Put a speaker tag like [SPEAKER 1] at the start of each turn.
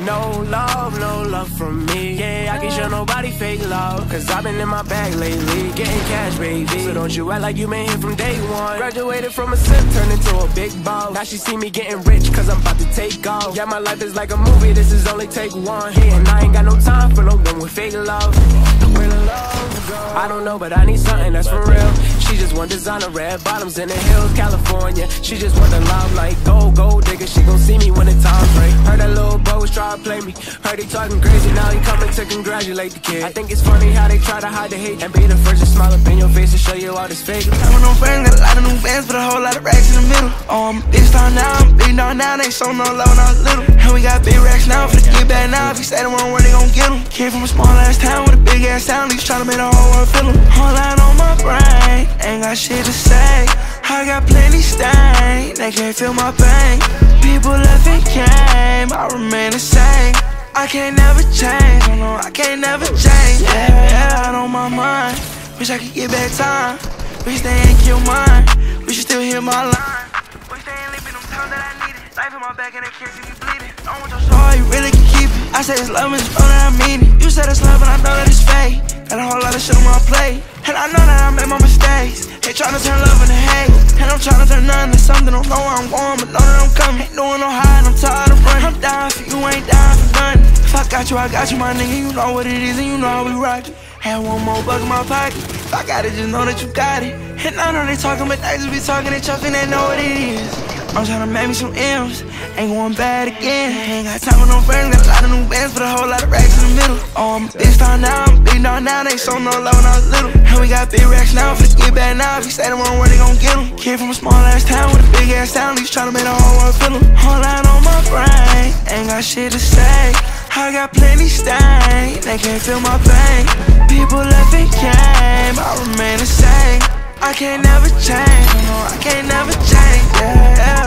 [SPEAKER 1] No love, no love from me. Yeah, I can show nobody fake love. Cause I've been in my bag lately, getting cash, baby. So don't you act like you been here from day one. Graduated from a simp, turned into a big boss. Now she see me getting rich, cause I'm about to take off. Yeah, my life is like a movie, this is only take one. Yeah, and I ain't got no time for no one with fake love. The love go? I don't know, but I need something that's for real. She just want designer red bottoms in the hills, California. She just want the love like gold, gold digger. She gon' see me when the time's right. Heard that little Heard he talking crazy, now he coming to congratulate the kid. I think it's funny how they try to hide the hate and be the first to smile up in your face and show you all this fake.
[SPEAKER 2] Having no friends, got a lot of new fans, but a whole lot of racks in the middle. I'm big star now, I'm big dog now, they so no love when I was little. And we got big racks now, for the get back now. If he say the wrong word, they gon' get him. Came from a small ass town with a big ass sound, he's tryna make the whole world feel him. Whole line on my brain, ain't got shit to say. I got plenty stain, they can't feel my pain. People left and came, I remain the same. I can't never change, oh no, I can't never change. Yeah, yeah, out on my mind. Wish I could get back time. Wish they ain't kill mine. Wish you still hear my line. Wish they ain't leaving them time that I needed. Life in my back and they can't see me bleeding. Don't want your soul, you really can keep it. I say it's love and it's fun that I mean it. You said it's love and I know that it's fake. Got a whole lot of shit on my plate. And I know that I made my mistakes. They tryna turn love into hate. And I'm tryna turn none to something. Don't know where I'm going, but know that I'm coming. Ain't doing no hiding, I'm tired got you, I got you, my nigga. You know what it is, and you know how we rock it. Had one more buck in my pocket. If I got it, just know that you got it. And I know they talking, but they just be talking and chuffing, they know what it is. I'm tryna make me some M's, ain't going bad again. Ain't got time for no friends, got a lot of new bands, but a whole lot of racks in the middle. Oh, I'm big star now, I'm big dog now, they so no love when I was little. And we got big racks now, for get back now, if he say the wrong word, they gon' get him. Kid from a small ass town with a big ass sound, he's tryna make the whole world feel line on my brain, ain't got shit to say. I got plenty stain, they can't feel my pain. People left and came, I remain the same. I can't never change, no, I can't never change, yeah.